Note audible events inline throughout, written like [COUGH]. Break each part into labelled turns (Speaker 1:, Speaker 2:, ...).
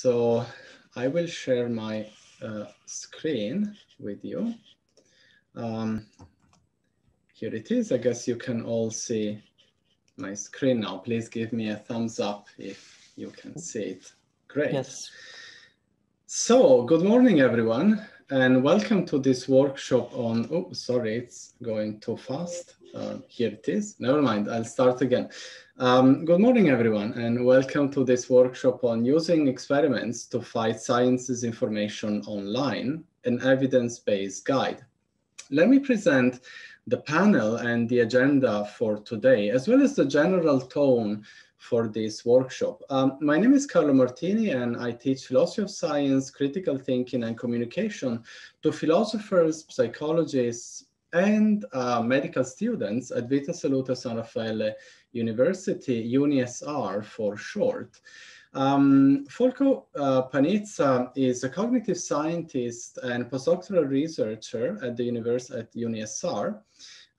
Speaker 1: so I will share my uh, screen with you. Um, here it is. I guess you can all see my screen now. Please give me a thumbs up if you can see it. Great.
Speaker 2: Yes.
Speaker 1: So, good morning, everyone, and welcome to this workshop on, oh, sorry, it's going too fast. Uh, here it is. Never mind, I'll start again. Um, good morning, everyone, and welcome to this workshop on using experiments to fight science disinformation online, an evidence-based guide. Let me present the panel and the agenda for today, as well as the general tone for this workshop. Um, my name is Carlo Martini and I teach philosophy of science, critical thinking and communication to philosophers, psychologists, and uh, medical students at Vita Salute San Raffaele University, UniSR for short. Um, Folco uh, Panizza is a cognitive scientist and postdoctoral researcher at the university at UniSR.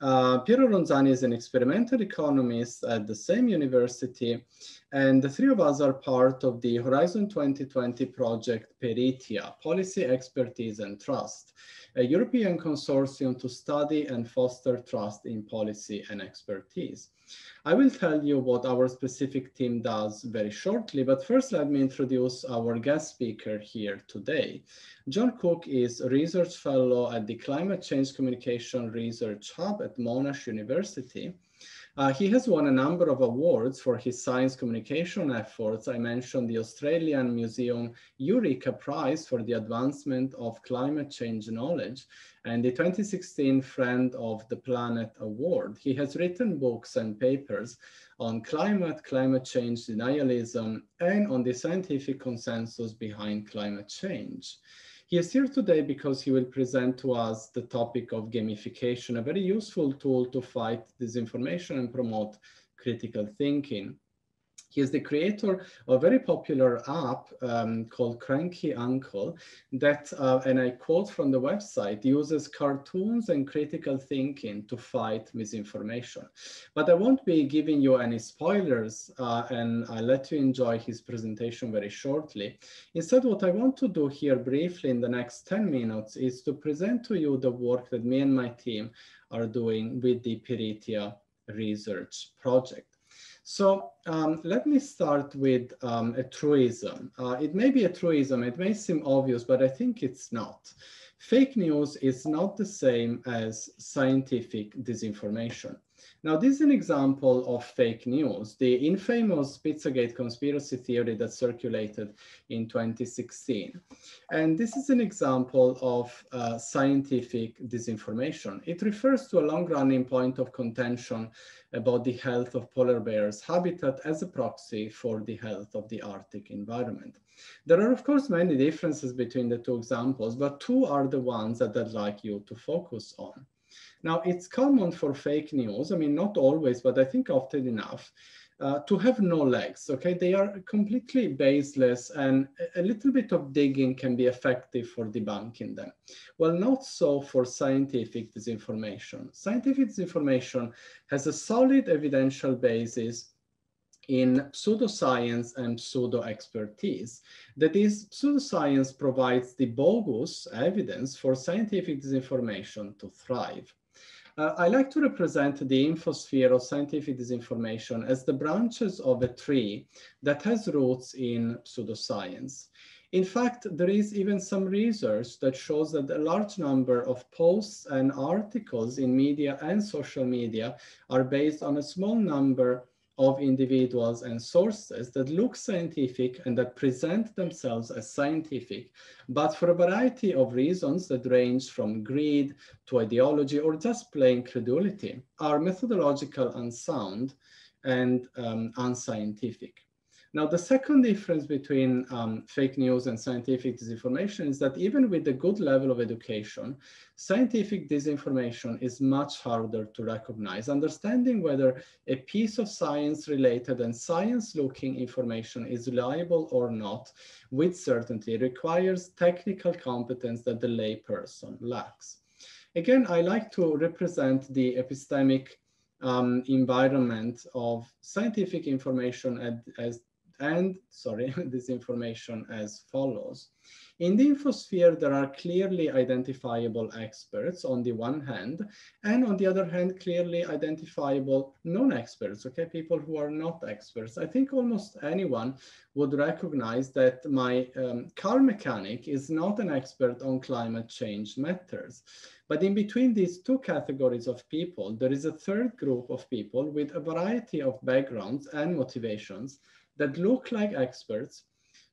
Speaker 1: Uh, Piero Ronzani is an experimental economist at the same university, and the three of us are part of the Horizon 2020 project Peritia, Policy, Expertise and Trust, a European consortium to study and foster trust in policy and expertise. I will tell you what our specific team does very shortly, but first let me introduce our guest speaker here today. John Cook is a research fellow at the Climate Change Communication Research Hub at Monash University. Uh, he has won a number of awards for his science communication efforts. I mentioned the Australian Museum Eureka Prize for the Advancement of Climate Change Knowledge and the 2016 Friend of the Planet Award. He has written books and papers on climate, climate change denialism, and on the scientific consensus behind climate change. He is here today because he will present to us the topic of gamification, a very useful tool to fight disinformation and promote critical thinking. He is the creator of a very popular app um, called Cranky Uncle that, uh, and I quote from the website, uses cartoons and critical thinking to fight misinformation. But I won't be giving you any spoilers uh, and I'll let you enjoy his presentation very shortly. Instead, what I want to do here briefly in the next 10 minutes is to present to you the work that me and my team are doing with the Peritia research project. So um, let me start with um, a truism. Uh, it may be a truism, it may seem obvious, but I think it's not. Fake news is not the same as scientific disinformation. Now, this is an example of fake news, the infamous Pizzagate conspiracy theory that circulated in 2016. And this is an example of uh, scientific disinformation. It refers to a long-running point of contention about the health of polar bears habitat as a proxy for the health of the Arctic environment. There are, of course, many differences between the two examples, but two are the ones that I'd like you to focus on. Now, it's common for fake news, I mean, not always, but I think often enough, uh, to have no legs, okay? They are completely baseless and a little bit of digging can be effective for debunking them. Well, not so for scientific disinformation. Scientific disinformation has a solid evidential basis in pseudoscience and pseudo expertise. That is, pseudoscience provides the bogus evidence for scientific disinformation to thrive. Uh, I like to represent the infosphere of scientific disinformation as the branches of a tree that has roots in pseudoscience. In fact, there is even some research that shows that a large number of posts and articles in media and social media are based on a small number of individuals and sources that look scientific and that present themselves as scientific, but for a variety of reasons that range from greed to ideology or just plain credulity, are methodological unsound and um, unscientific. Now, the second difference between um, fake news and scientific disinformation is that even with a good level of education, scientific disinformation is much harder to recognize. Understanding whether a piece of science related and science looking information is reliable or not with certainty requires technical competence that the layperson lacks. Again, I like to represent the epistemic um, environment of scientific information as and, sorry, [LAUGHS] this information as follows. In the infosphere, there are clearly identifiable experts on the one hand, and on the other hand, clearly identifiable non-experts, okay, people who are not experts. I think almost anyone would recognize that my um, car mechanic is not an expert on climate change matters. But in between these two categories of people, there is a third group of people with a variety of backgrounds and motivations that look like experts,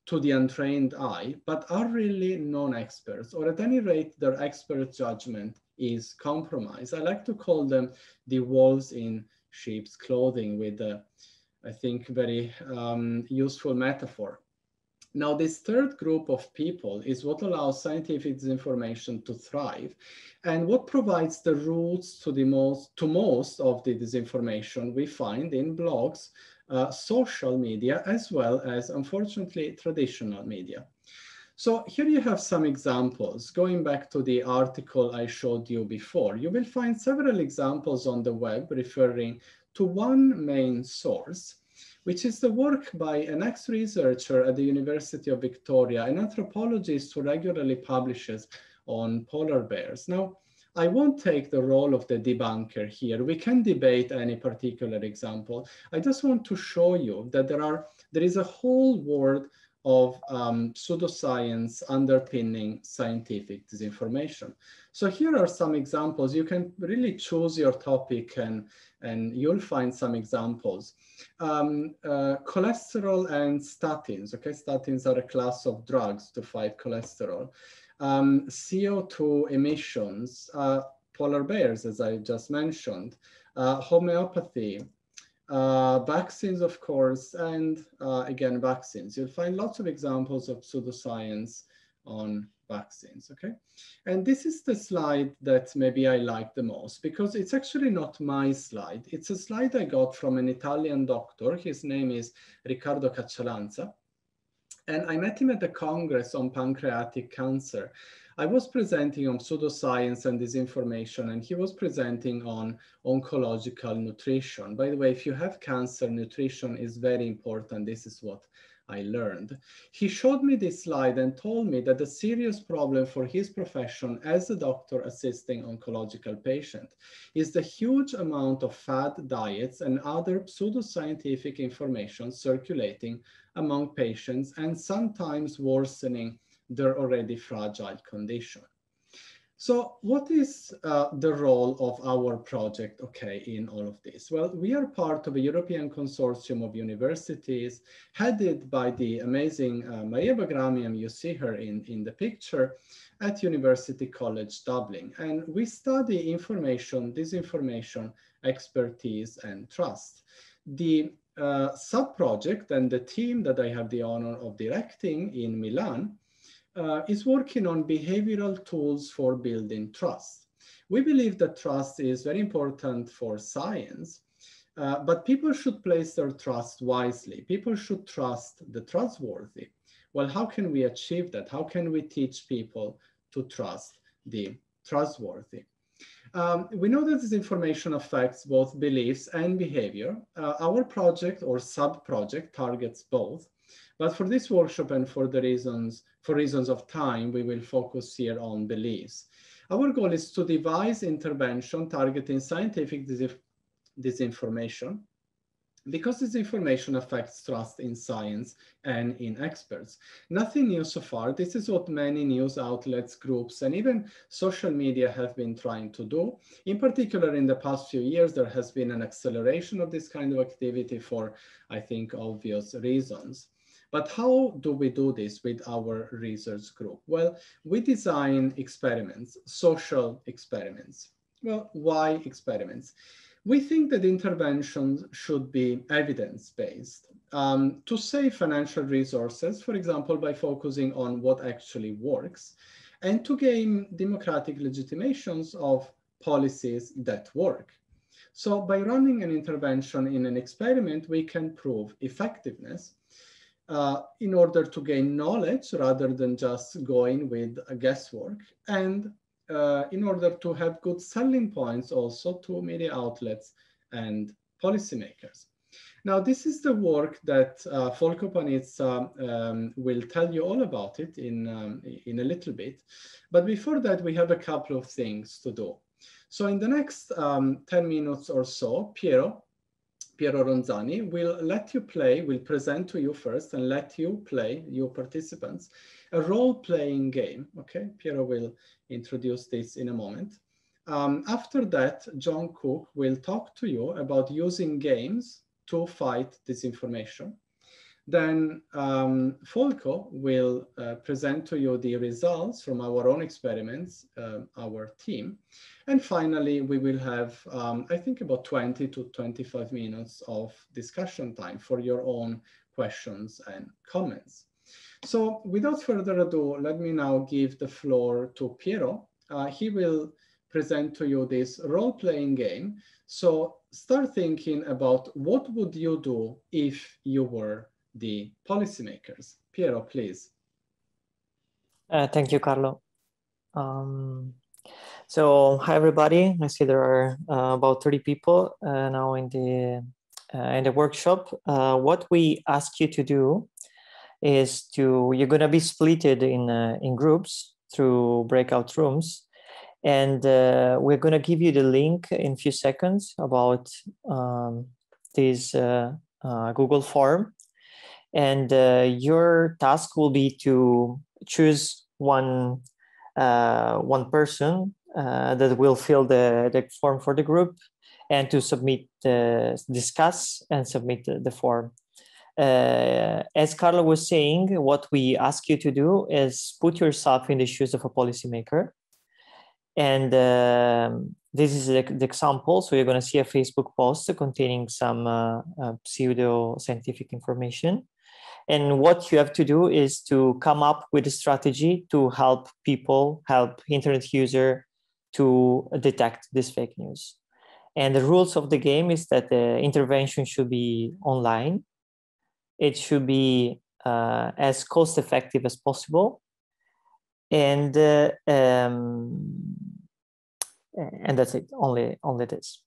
Speaker 1: to the untrained eye, but are really non-experts, or at any rate, their expert judgment is compromised. I like to call them the wolves in sheep's clothing with a, I think, very um, useful metaphor. Now, this third group of people is what allows scientific disinformation to thrive and what provides the roots to, the most, to most of the disinformation we find in blogs, uh, social media as well as, unfortunately, traditional media. So here you have some examples. Going back to the article I showed you before, you will find several examples on the web referring to one main source, which is the work by an ex-researcher at the University of Victoria, an anthropologist who regularly publishes on polar bears. Now, I won't take the role of the debunker here. We can debate any particular example. I just want to show you that there are there is a whole world of um, pseudoscience underpinning scientific disinformation. So here are some examples. You can really choose your topic and, and you'll find some examples. Um, uh, cholesterol and statins, okay? Statins are a class of drugs to fight cholesterol um, CO2 emissions, uh, polar bears, as I just mentioned, uh, homeopathy, uh, vaccines, of course, and uh, again, vaccines. You'll find lots of examples of pseudoscience on vaccines, okay? And this is the slide that maybe I like the most because it's actually not my slide. It's a slide I got from an Italian doctor. His name is Riccardo Caccialanza. And I met him at the Congress on Pancreatic Cancer. I was presenting on pseudoscience and disinformation, and he was presenting on oncological nutrition. By the way, if you have cancer, nutrition is very important. This is what I learned. He showed me this slide and told me that the serious problem for his profession as a doctor assisting oncological patient is the huge amount of fad diets and other pseudoscientific information circulating among patients and sometimes worsening their already fragile condition. So what is uh, the role of our project, okay, in all of this? Well, we are part of a European consortium of universities headed by the amazing uh, Maria Baghramian, you see her in, in the picture, at University College Dublin. And we study information, disinformation, expertise, and trust. The uh, sub-project and the team that I have the honor of directing in Milan uh, is working on behavioral tools for building trust. We believe that trust is very important for science, uh, but people should place their trust wisely. People should trust the trustworthy. Well, how can we achieve that? How can we teach people to trust the trustworthy? Um, we know that this information affects both beliefs and behavior. Uh, our project or sub-project targets both. But for this workshop and for the reasons, for reasons of time, we will focus here on beliefs. Our goal is to devise intervention targeting scientific disinformation because this information affects trust in science and in experts. Nothing new so far. This is what many news outlets, groups, and even social media have been trying to do. In particular, in the past few years, there has been an acceleration of this kind of activity for, I think, obvious reasons. But how do we do this with our research group? Well, we design experiments, social experiments. Well, why experiments? We think that interventions should be evidence-based um, to save financial resources, for example, by focusing on what actually works, and to gain democratic legitimations of policies that work. So by running an intervention in an experiment, we can prove effectiveness uh, in order to gain knowledge rather than just going with a guesswork and uh, in order to have good selling points also to media outlets and policymakers. Now, this is the work that uh, Folco Panizza um, will tell you all about it in, um, in a little bit. But before that, we have a couple of things to do. So in the next um, 10 minutes or so, Piero, Piero Ronzani will let you play, will present to you first and let you play, your participants, a role-playing game, okay? Piero will introduce this in a moment. Um, after that, John Cook will talk to you about using games to fight disinformation. Then um, Folco will uh, present to you the results from our own experiments, uh, our team. And finally, we will have, um, I think about 20 to 25 minutes of discussion time for your own questions and comments. So without further ado, let me now give the floor to Piero. Uh, he will present to you this role-playing game. So start thinking about what would you do if you were the policymakers. Piero, please.
Speaker 2: Uh, thank you, Carlo. Um, so, hi everybody. I see there are uh, about 30 people uh, now in the uh, in the workshop. Uh, what we ask you to do is to you're going to be splitted in uh, in groups through breakout rooms, and we're going to give you the link in a few seconds about um, this Google form and uh, your task will be to choose one uh, one person uh, that will fill the, the form for the group and to submit the discuss and submit the, the form uh, as Carlo was saying, what we ask you to do is put yourself in the shoes of a policymaker. And um, this is the, the, example. So you're going to see a Facebook post containing some uh, uh, pseudo scientific information. And what you have to do is to come up with a strategy to help people, help internet user to detect this fake news. And the rules of the game is that the intervention should be online. It should be uh, as cost effective as possible. And uh, um, and that's it. Only only this.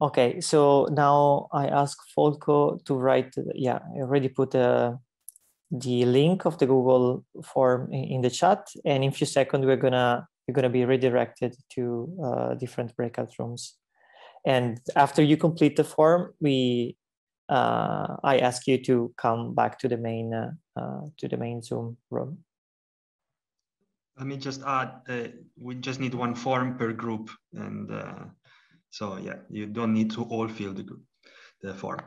Speaker 2: Okay, so now I ask Folco to write, yeah, I already put uh, the link of the Google form in, in, the chat. And in a few seconds, we're gonna, you're gonna be redirected to uh, different breakout rooms. And after you complete the form, we, uh, I ask you to come back to the main, uh, uh, to the main Zoom room.
Speaker 3: Let me just add, uh, we just need one form per group and so yeah, you don't need to all fill the, the form.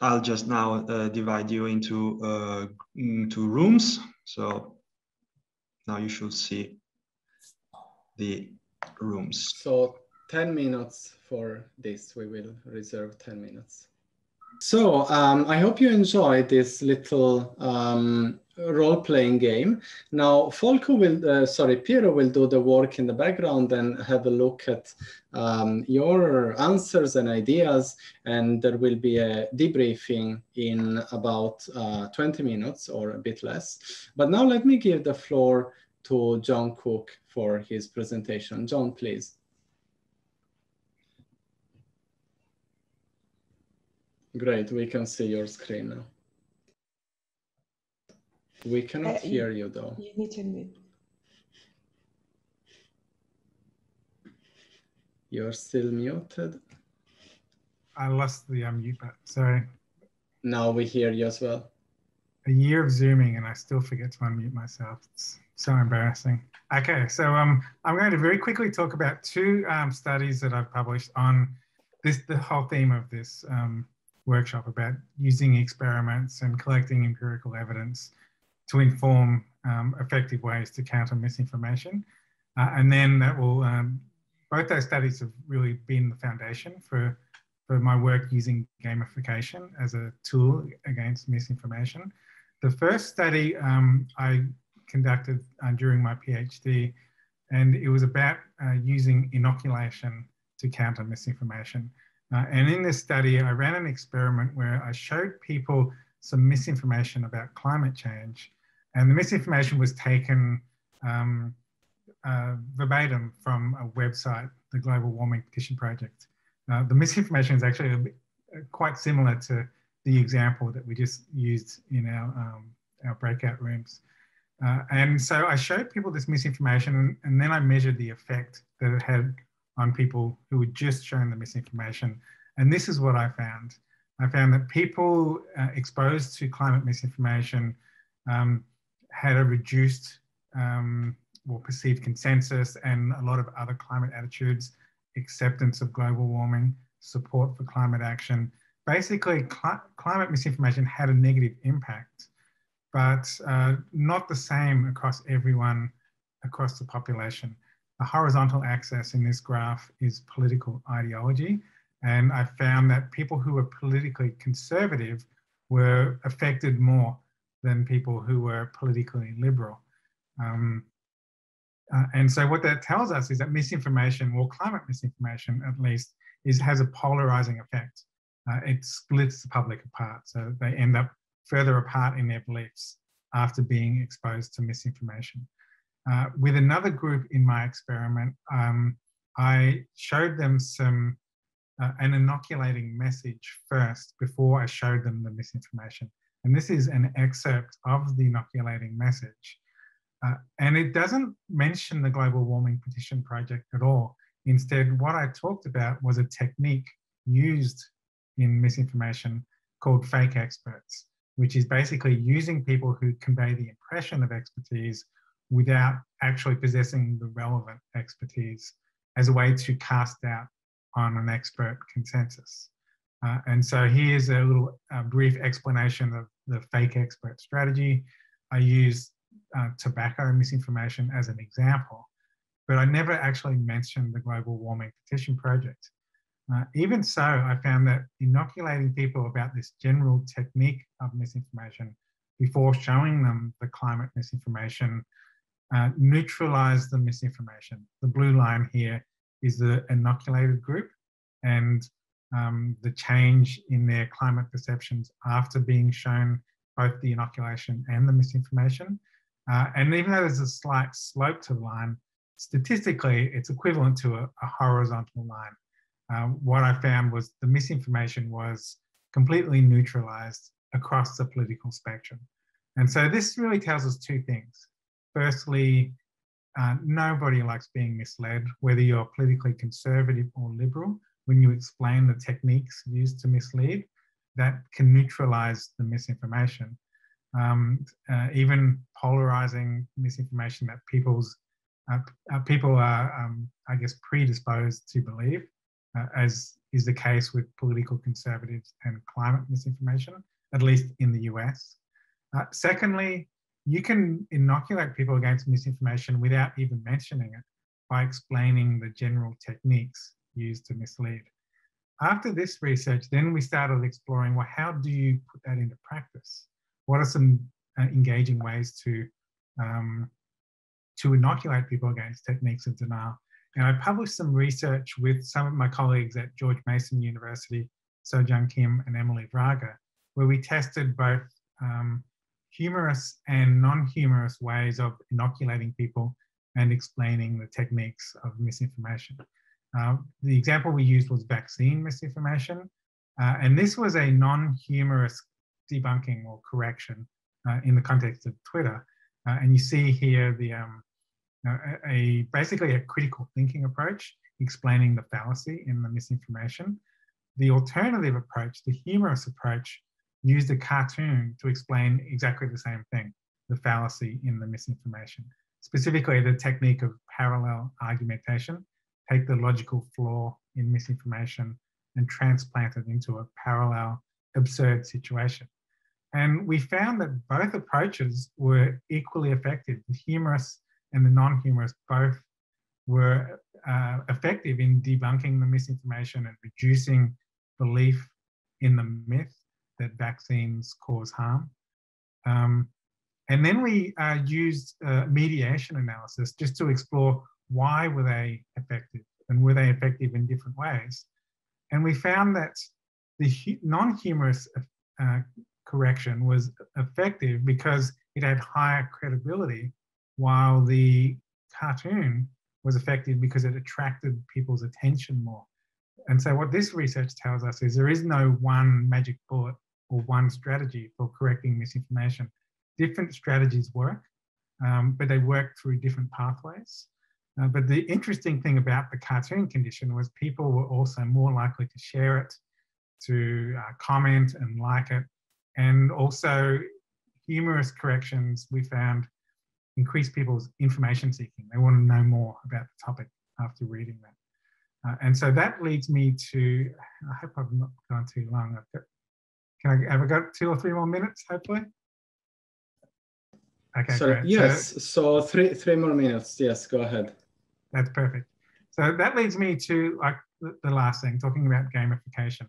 Speaker 3: I'll just now uh, divide you into uh, rooms. So now you should see the rooms.
Speaker 1: So 10 minutes for this. We will reserve 10 minutes. So um, I hope you enjoyed this little um, role-playing game. Now, Folco will, uh, sorry, Piero will do the work in the background and have a look at um, your answers and ideas, and there will be a debriefing in about uh, 20 minutes or a bit less. But now let me give the floor to John Cook for his presentation. John, please. Great, we can see your screen now. We cannot uh, hear you though.
Speaker 4: You need to mute.
Speaker 1: You're still muted.
Speaker 5: I lost the unmute button, sorry.
Speaker 1: Now we hear you as well.
Speaker 5: A year of Zooming and I still forget to unmute myself. It's so embarrassing. Okay, so um, I'm going to very quickly talk about two um, studies that I've published on this, the whole theme of this um, workshop about using experiments and collecting empirical evidence to inform um, effective ways to counter misinformation. Uh, and then that will, um, both those studies have really been the foundation for, for my work using gamification as a tool against misinformation. The first study um, I conducted uh, during my PhD, and it was about uh, using inoculation to counter misinformation. Uh, and in this study, I ran an experiment where I showed people some misinformation about climate change and the misinformation was taken um, uh, verbatim from a website, the Global Warming Petition Project. Uh, the misinformation is actually quite similar to the example that we just used in our, um, our breakout rooms. Uh, and so I showed people this misinformation and, and, then I measured the effect that it had on people who were just shown the misinformation. And this is what I found. I found that people uh, exposed to climate misinformation um, had a reduced um, or perceived consensus and a lot of other climate attitudes, acceptance of global warming, support for climate action. Basically, cl climate misinformation had a negative impact but uh, not the same across everyone across the population. The horizontal axis in this graph is political ideology. And I found that people who were politically conservative were affected more than people who were politically liberal. Um, uh, and so what that tells us is that misinformation, or climate misinformation at least, is has a polarizing effect. Uh, it splits the public apart. So they end up further apart in their beliefs after being exposed to misinformation. Uh, with another group in my experiment, um, I showed them some uh, an inoculating message first before I showed them the misinformation. And this is an excerpt of the inoculating message. Uh, and it doesn't mention the global warming petition project at all. Instead, what I talked about was a technique used in misinformation called fake experts which is basically using people who convey the impression of expertise without actually possessing the relevant expertise as a way to cast doubt on an expert consensus. Uh, and so here's a little uh, brief explanation of the fake expert strategy. I use uh, tobacco misinformation as an example, but I never actually mentioned the global warming petition project. Uh, even so, I found that inoculating people about this general technique of misinformation before showing them the climate misinformation uh, neutralized the misinformation. The blue line here is the inoculated group and um, the change in their climate perceptions after being shown both the inoculation and the misinformation. Uh, and even though there's a slight slope to the line, statistically, it's equivalent to a, a horizontal line. Um, what I found was the misinformation was completely neutralized across the political spectrum. And so this really tells us two things. Firstly, uh, nobody likes being misled, whether you're politically conservative or liberal. When you explain the techniques used to mislead, that can neutralize the misinformation. Um, uh, even polarizing misinformation that people's uh, uh people are, um, I guess, predisposed to believe uh, as is the case with political conservatives and climate misinformation, at least in the US. Uh, secondly, you can inoculate people against misinformation without even mentioning it by explaining the general techniques used to mislead. After this research, then we started exploring, well, how do you put that into practice? What are some uh, engaging ways to, um, to inoculate people against techniques of denial? And I published some research with some of my colleagues at George Mason University, Sojung Kim and Emily Vraga, where we tested both um, humorous and non-humorous ways of inoculating people and explaining the techniques of misinformation. Uh, the example we used was vaccine misinformation, uh, and this was a non-humorous debunking or correction uh, in the context of Twitter. Uh, and you see here the um, a, a, basically a critical thinking approach explaining the fallacy in the misinformation. The alternative approach, the humorous approach, used a cartoon to explain exactly the same thing, the fallacy in the misinformation. Specifically, the technique of parallel argumentation, take the logical flaw in misinformation and transplant it into a parallel absurd situation. And we found that both approaches were equally effective. The humorous and the non-humorous both were uh, effective in debunking the misinformation and reducing belief in the myth that vaccines cause harm. Um, and then we uh, used uh, mediation analysis just to explore why were they effective and were they effective in different ways. And we found that the non-humorous uh, correction was effective because it had higher credibility while the cartoon was effective because it attracted people's attention more. And so what this research tells us is there is no one magic bullet or one strategy for correcting misinformation. Different strategies work, um, but they work through different pathways. Uh, but the interesting thing about the cartoon condition was people were also more likely to share it, to uh, comment and like it, and also humorous corrections we found increased people's information seeking. They want to know more about the topic after reading that. Uh, and so that leads me to, I hope I've not gone too long. I've got, can I, have I got two or three more minutes, hopefully?
Speaker 1: Okay, Sorry, great. yes, so, so three, three more minutes. Yes, go ahead.
Speaker 5: That's perfect. So that leads me to like the last thing, talking about gamification.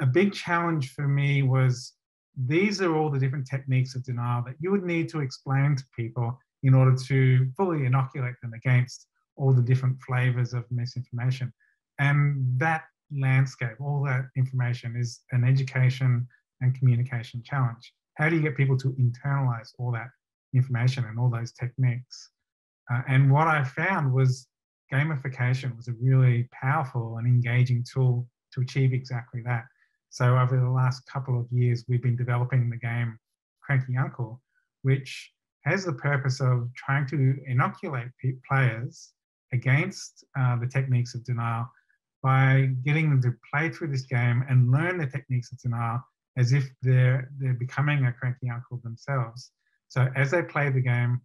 Speaker 5: A big challenge for me was these are all the different techniques of denial that you would need to explain to people in order to fully inoculate them against all the different flavors of misinformation. And that landscape, all that information is an education and communication challenge. How do you get people to internalize all that information and all those techniques? Uh, and what I found was gamification was a really powerful and engaging tool to achieve exactly that. So over the last couple of years, we've been developing the game Cranky Uncle, which has the purpose of trying to inoculate players against uh, the techniques of denial by getting them to play through this game and learn the techniques of denial as if they're they're becoming a cranky uncle themselves. So as they play the game,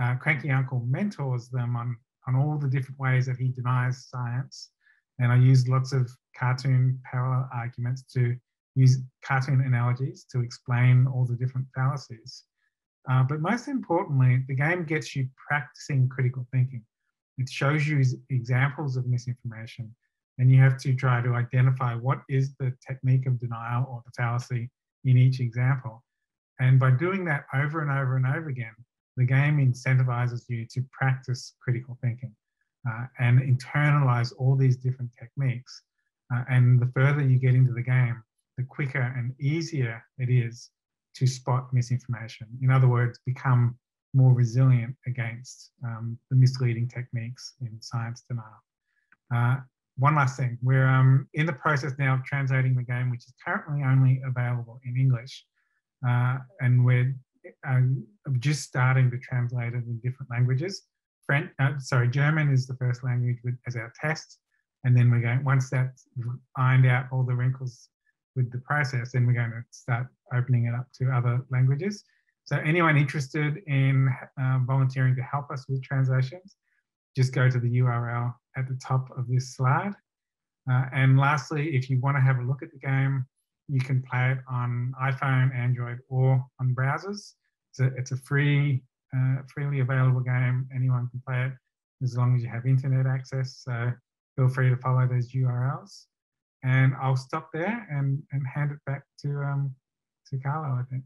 Speaker 5: uh, cranky uncle mentors them on on all the different ways that he denies science and I used lots of cartoon parallel arguments to use cartoon analogies to explain all the different fallacies. Uh, but most importantly, the game gets you practicing critical thinking. It shows you examples of misinformation, and you have to try to identify what is the technique of denial or the fallacy in each example. And by doing that over and over and over again, the game incentivizes you to practice critical thinking uh, and internalize all these different techniques. Uh, and the further you get into the game, the quicker and easier it is to spot misinformation. In other words, become more resilient against um, the misleading techniques in science denial. Uh, one last thing, we're um, in the process now of translating the game, which is currently only available in English. Uh, and we're uh, just starting to translate it in different languages. French, uh, sorry, German is the first language with, as our test. And then we're going, once that's ironed out all the wrinkles with the process, then we're going to start opening it up to other languages. So anyone interested in uh, volunteering to help us with translations, just go to the URL at the top of this slide. Uh, and lastly, if you want to have a look at the game, you can play it on iPhone, Android, or on browsers. So it's a free uh, freely available game. Anyone can play it as long as you have internet access. So feel free to follow those URLs. And I'll stop there and, and hand it back to, um, to Carlo, I think.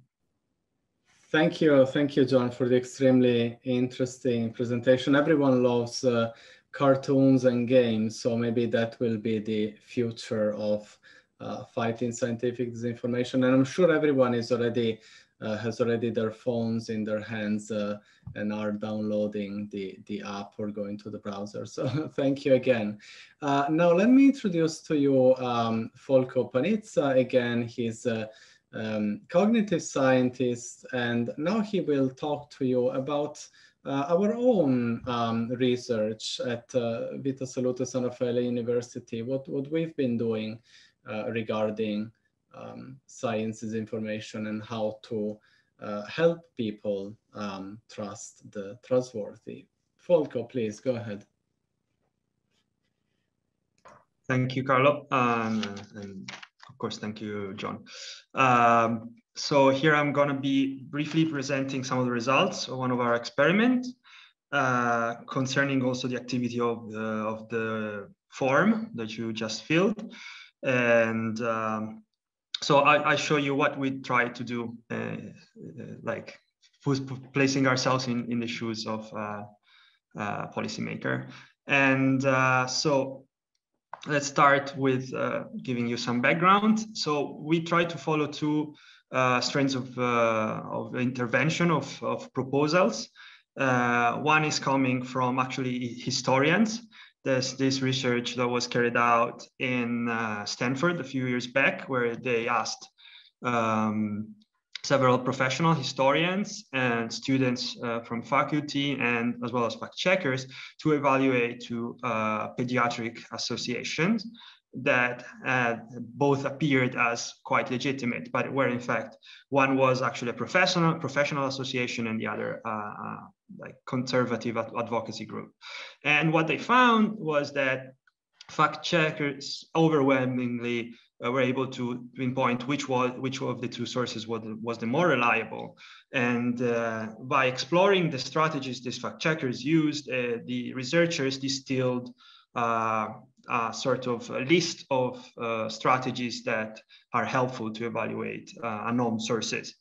Speaker 1: Thank you. Thank you, John, for the extremely interesting presentation. Everyone loves uh, cartoons and games, so maybe that will be the future of uh, fighting scientific disinformation. And I'm sure everyone is already uh, has already their phones in their hands uh, and are downloading the, the app or going to the browser. [LAUGHS] So thank you again. Uh, now let me introduce to you um, Folco Panizza. Again, he's a um, cognitive scientist, and now he will talk to you about uh, our own um, research at uh, Vita Salute San Raffaele University, what, what we've been doing regarding um, science disinformation and how to uh, help people um, trust the trustworthy. Folco, please go ahead.
Speaker 3: Thank you, Carlo. Um, and of course, thank you, John. Um, so here I'm going to be briefly presenting some of the results of one of our experiments uh, concerning also the activity of the, of the form that you just filled. And um, so I, I, show you what we try to do, uh, uh like placing ourselves in, in the shoes of uh, a policymaker. And uh, so let's start with uh, giving you some background. So we try to follow two uh, strands of, uh, of intervention of, of proposals. one is coming from actually historians There's this research that was carried out in uh, Stanford a few years back, where they asked um, several professional historians and students uh, from faculty and as well as fact checkers to evaluate two uh, pediatric associations that both appeared as quite legitimate, but where in fact one was actually a professional professional association and the other uh, uh like conservative advocacy group. And what they found was that fact checkers overwhelmingly uh, were able to pinpoint which was which of the two sources was, was the more reliable. And uh, by exploring the strategies these fact checkers used, uh, the researchers distilled uh, a sort of a list of uh, strategies that are helpful to evaluate uh, unknown sources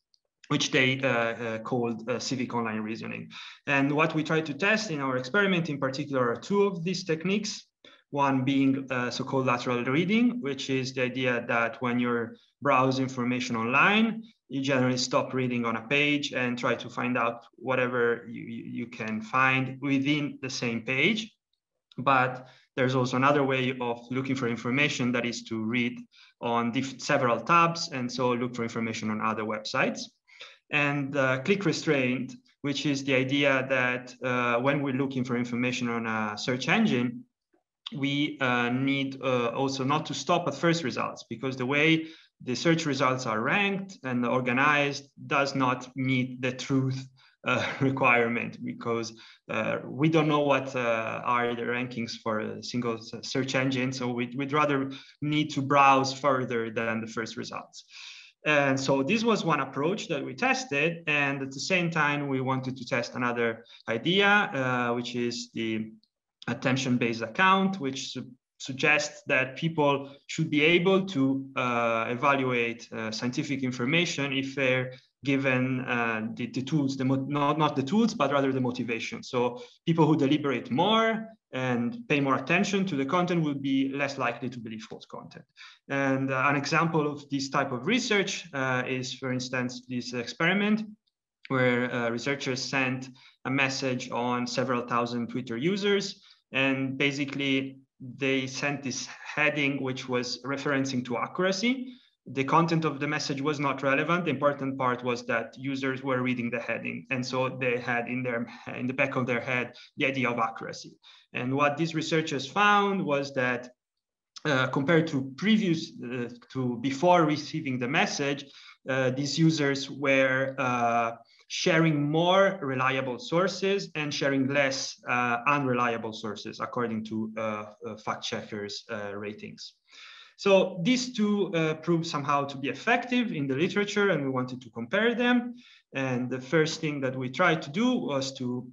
Speaker 3: which they uh, uh, called uh, civic online reasoning. And what we tried to test in our experiment in particular are two of these techniques. One being uh, so-called lateral reading, which is the idea that when you're browsing information online, you generally stop reading on a page and try to find out whatever you, you can find within the same page. But there's also another way of looking for information that is to read on several tabs and so look for information on other websites. And uh, click restraint, which is the idea that uh, when we're looking for information on a search engine, we uh, need also not to stop at first results because the way the search results are ranked and organized does not meet the truth uh, [LAUGHS] requirement because uh, we don't know what uh, are the rankings for a single search engine. So we'd, we'd, rather need to browse further than the first results. And so this was one approach that we tested. And at the same time, we wanted to test another idea, uh, which is the attention-based account, which su suggests that people should be able to uh, evaluate uh, scientific information if they're given uh, the, the, tools, the not, not the tools, but rather the motivation. So people who deliberate more and pay more attention to the content will be less likely to believe false content. And uh, an example of this type of research uh, is, for instance, this experiment where uh, researchers sent a message on several thousand Twitter users and basically, they sent this heading, which was referencing to accuracy. The content of the message was not relevant. The important part was that users were reading the heading. And so they had in, their, in the back of their head the idea of accuracy. And what these researchers found was that uh, compared to previous, uh, to before receiving the message, uh, these users were uh, sharing more reliable sources and sharing less uh, unreliable sources according to uh, fact checkers ratings. So these two uh, prove somehow to be effective in the literature and we wanted to compare them. And the first thing that we tried to do was to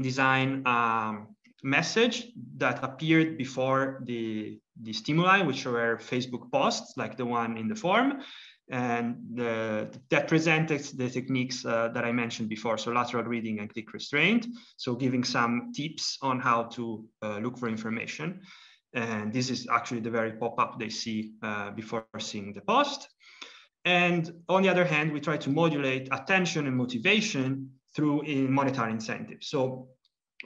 Speaker 3: design a message that appeared before the, the stimuli, which were Facebook posts like the one in the form, and the, that presented the techniques uh, that I mentioned before, so lateral reading and click restraint. So giving some tips on how to uh, look for information. And this is actually the very pop-up they see uh, before seeing the post. And on the other hand, we try to modulate attention and motivation through monetary incentives. So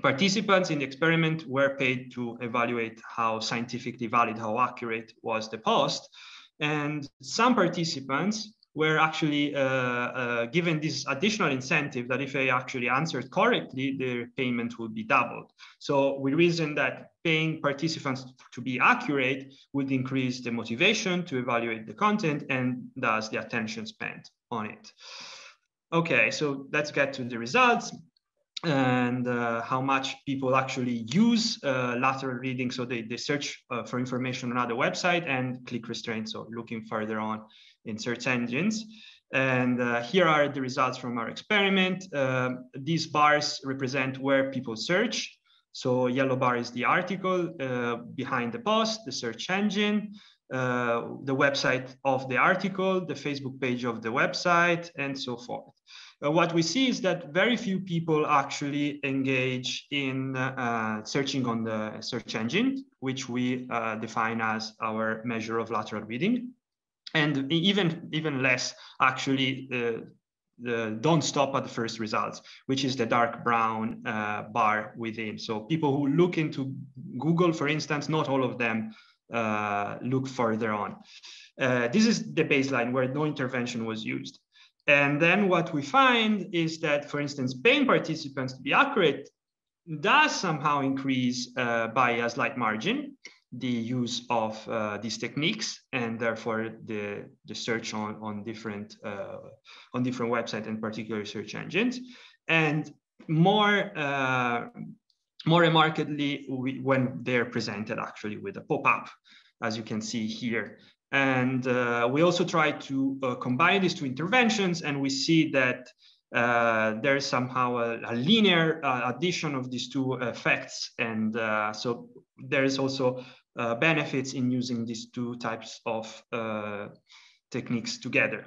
Speaker 3: participants in the experiment were paid to evaluate how scientifically valid, how accurate was the post. And some participants were actually uh, uh, given this additional incentive that if they actually answered correctly, their payment would be doubled. So we reasoned that paying participants to be accurate would increase the motivation to evaluate the content and thus the attention spent on it. Okay, so let's get to the results and uh, how much people actually use uh, lateral reading. So they, they search uh, for information on other website and click restraint. So looking further on in search engines. And uh, here are the results from our experiment. Um, these bars represent where people search. So yellow bar is the article uh, behind the post, the search engine, uh, the website of the article, the Facebook page of the website, and so forth uh, what we see is that very few people actually engage in uh, searching on the search engine, which we uh, define as our measure of lateral reading. And even, even less actually don't stop at the first results, which is the dark brown uh, bar within. So people who look into Google, for instance, not all of them uh, look further on. Uh, this is the baseline where no intervention was used. And then what we find is that, for instance, paying participants to be accurate does somehow increase by a slight margin the use of uh, these techniques and therefore the, the search on, on different uh, on different websites and particular search engines and more uh, more remarkably we, when they're presented actually with a pop-up as you can see here and uh, we also try to uh, combine these two interventions and we see that uh, there's somehow a, a linear uh, addition of these two effects. And uh, so there's also uh, benefits in using these two types of uh, techniques together.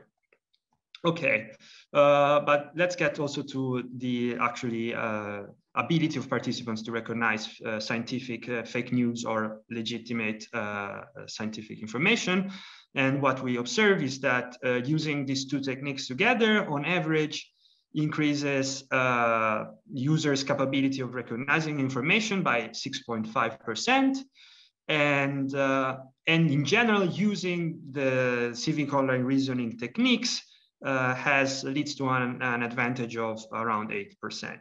Speaker 3: Okay, uh, but let's get also to the actually ability of participants to recognize scientific fake news or legitimate scientific information. And what we observe is that using these two techniques together, on average, increases uh, users' capability of recognizing information by 6.5%. And, uh, and in general, using the civic online reasoning techniques uh, has leads to an, an advantage of around 8%.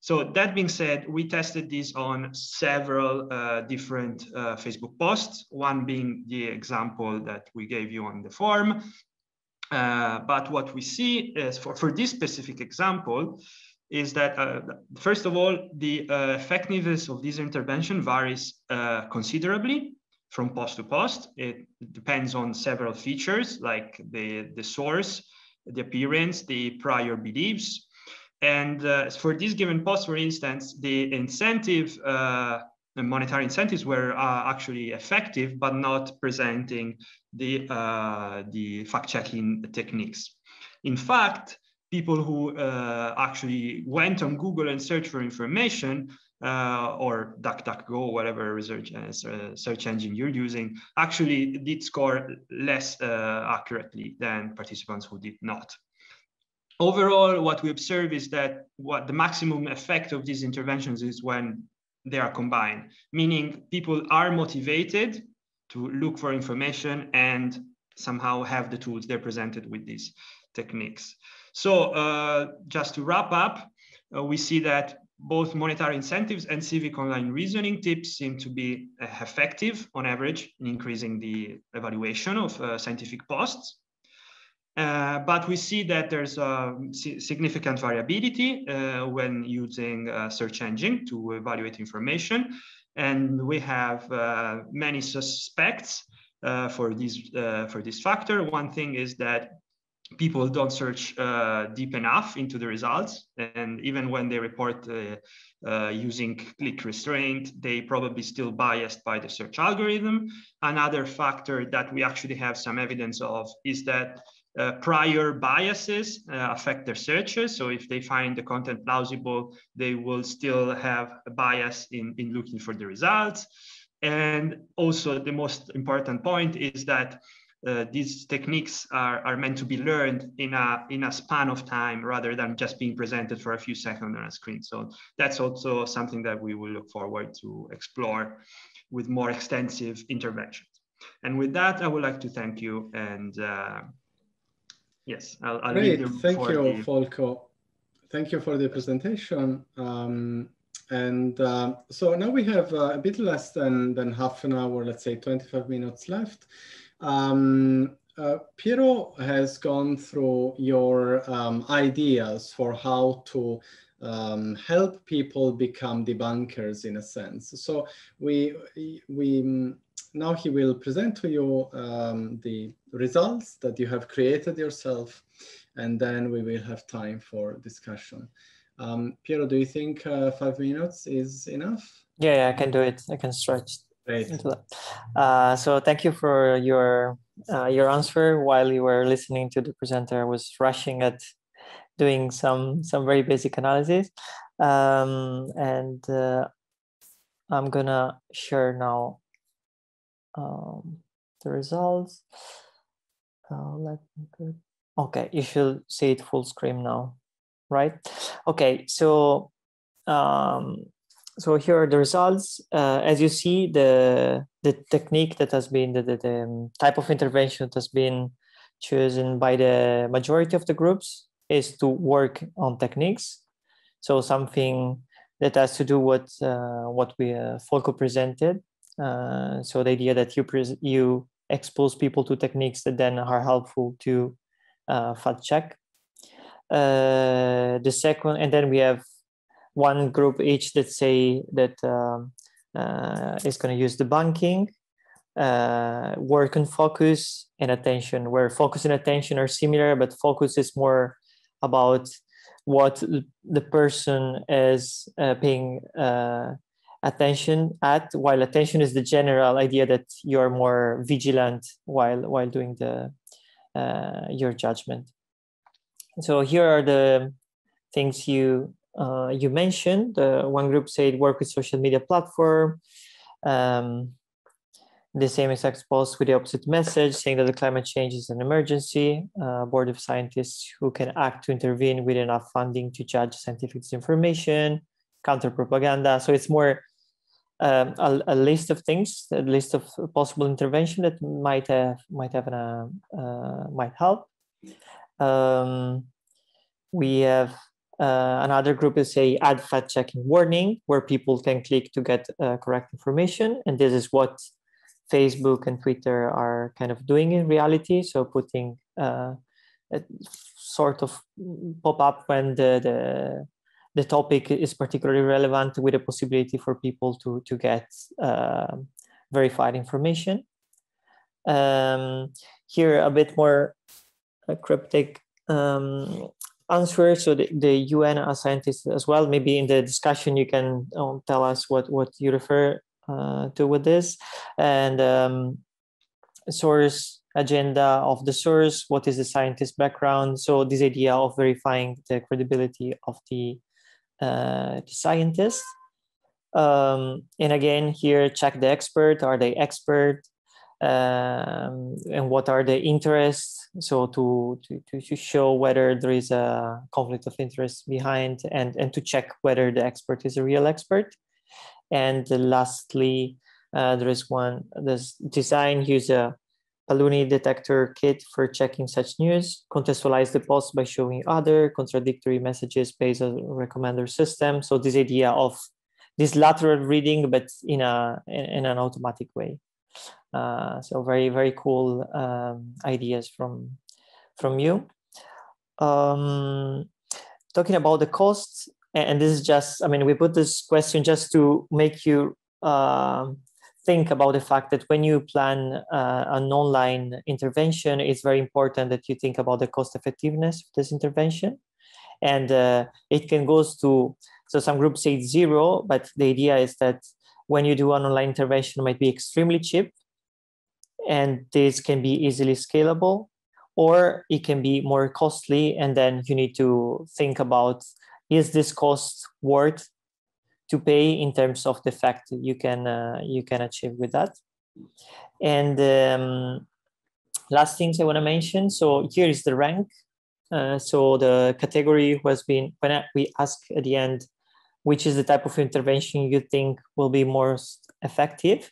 Speaker 3: So that being said, we tested this on several uh, different uh, Facebook posts, one being the example that we gave you on the form, uh, but what we see is for, for this specific example is that, uh, first of all, the uh, effectiveness of this intervention varies uh, considerably from post to post. It depends on several features like the, the source, the appearance, the prior beliefs. And uh, for this given post, for instance, the incentive the monetary incentives were uh, actually effective, but not presenting the, uh, the fact-checking techniques. In fact, people who uh, actually went on Google and searched for information uh, or DuckDuckGo, whatever research uh, search engine you're using, actually did score less uh, accurately than participants who did not. Overall, what we observe is that what the maximum effect of these interventions is when they are combined, meaning people are motivated to look for information and somehow have the tools they're presented with these techniques. So uh, just to wrap up, uh, we see that both monetary incentives and civic online reasoning tips seem to be uh, effective on average in increasing the evaluation of uh, scientific posts. Uh, but we see that there's a significant variability when using search engine to evaluate information. And we have many suspects uh, for, this, uh, for this factor. One thing is that people don't search deep enough into the results. And even when they report using click restraint, they probably still biased by the search algorithm. Another factor that we actually have some evidence of is that uh, prior biases uh, affect their searches. So if they find the content plausible, they will still have a bias in, in looking for the results. And also the most important point is that uh, these techniques are, are meant to be learned in a, in a span of time rather than just being presented for a few seconds on a screen. So that's also something that we will look forward to explore with more extensive interventions. And with that, I would like to thank you and uh, yes, I'll, I'll
Speaker 1: Great, thank you, the... Folco. Thank you for the presentation. Um, and uh, so now we have uh, a bit less than, than half an hour, let's say 25 minutes left. Um, uh, Piero has gone through your um, ideas for how to um, help people become debunkers in a sense. So we, we now he will present to you um, the results that you have created yourself, and then we will have time for discussion. Um, Piero, do you think uh, five minutes is enough?
Speaker 2: Yeah, yeah, I can do it. I can stretch
Speaker 1: Great.
Speaker 2: into that. Uh, so thank you for your uh, your answer. While you were listening to the presenter, I was rushing at doing some some very basic analysis, um, and uh, I'm gonna share now um, the results. Uh, let me Okay, you should see it full screen now, right? Okay, so um, so here are the results. Uh, as you see, the the technique that has been the, the, the um, type of intervention that has been chosen by the majority of the groups is to work on techniques. So something that has to do with uh, what we uh, Folco presented. Uh, so the idea that you you expose people to techniques that then are helpful to uh, fact check. Uh, the second, and then we have one group each that say that um, uh, is going to use debunking, uh, work on focus and attention, where focus and attention are similar, but focus is more about what the person is uh, paying uh, attention at, while attention is the general idea that you're more vigilant while while doing the uh, your judgment. So here are the things you uh, you mentioned. One group said work with social media platform. Um, the same exact post with the opposite message saying that the climate change is an emergency. Uh, board of scientists who can act to intervene with enough funding to judge scientific disinformation, counter propaganda. So it's more um, a, a, list of things, a list of possible intervention that might have might have an, uh, uh might help. Um, we have uh, another group is say ad fact checking warning, where people can click to get uh, correct information, and this is what Facebook and Twitter are kind of doing in reality. So putting uh, a sort of pop up when the, the the topic is particularly relevant with a possibility for people to to get uh, verified information. Um, here a bit more cryptic um, answer. So the, the UN are scientists as well. Maybe in the discussion you can um, tell us what, what you refer uh, to with this. And um, source agenda of the source, what is the scientist background? So this idea of verifying the credibility of the, uh, the scientist. Um, and again, here, check the expert. Are they expert? Um, and what are the interests so to, to to show whether there is a conflict of interest behind and and to check whether the expert is a real expert and lastly uh, there is one this design use a baloney detector kit for checking such news, contextualize the post by showing other contradictory messages based on recommender system. So this idea of this lateral reading, but in a in an automatic way. Uh, so very very cool um, ideas from from you. Um, talking about the costs, and this is just I mean we put this question just to make you uh, think about the fact that when you plan uh, an online intervention, it's very important that you think about the cost effectiveness of this intervention, and uh, it can goes to so some groups say zero, but the idea is that when you do an online intervention, it might be extremely cheap and this can be easily scalable or it can be more costly and then you need to think about is this cost worth to pay in terms of the fact that you can uh, you can achieve with that? And um, last things i want to mention so here is the rank. Uh, so the category has been when we ask at the end which is the type of intervention you think will be most effective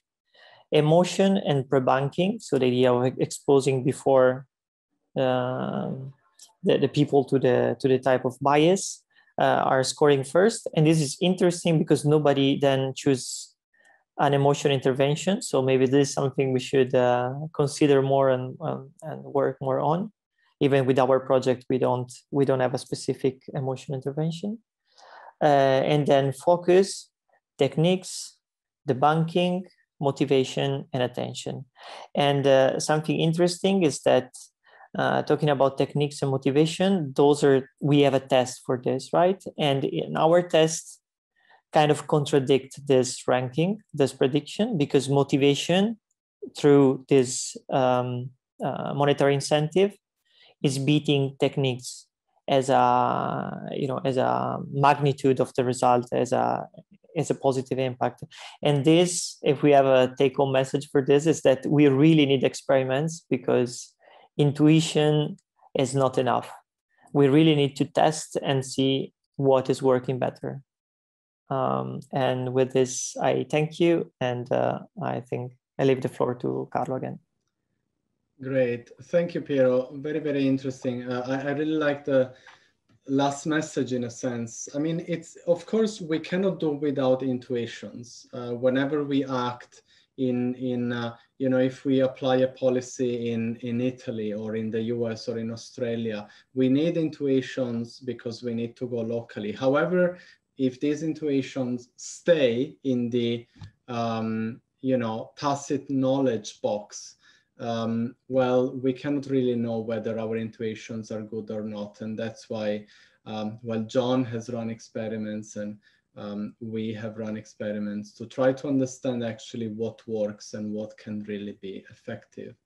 Speaker 2: emotion and pre-bunking. So the idea of exposing before um, the, the people to the to the type of bias uh, are scoring first. And this is interesting because nobody then choose an emotion intervention. So maybe this is something we should uh, consider more and, um, and work more on. Even with our project we don't we don't have a specific emotion intervention. Uh, and then focus techniques debunking motivation and attention. And uh, something interesting is that uh, talking about techniques and motivation, those are, we have a test for this, right? And in our test kind of contradict this ranking, this prediction, because motivation through this um, uh, monetary incentive is beating techniques as a you know as a magnitude of the result as a is a positive impact. And this, if we have a take home message for this, is that we really need experiments because intuition is not enough. We really need to test and see what is working better. Um, and with this, I thank you. And uh, I think I leave the floor to Carlo again.
Speaker 1: Great. Thank you, Piero. Very, very interesting. Uh, I, I really like the last message in a sense. I mean, it's of course we cannot do without intuitions. Uh, whenever we act in in uh, you know if we apply a policy in in Italy or in the US or in Australia, we need intuitions because we need to go locally. However, if these intuitions stay in the um, you know tacit knowledge box um, well, we cannot really know whether our intuitions are good or not. And that's why, um, well, John has run experiments and um, we have run experiments to try to understand actually what works and what can really be effective.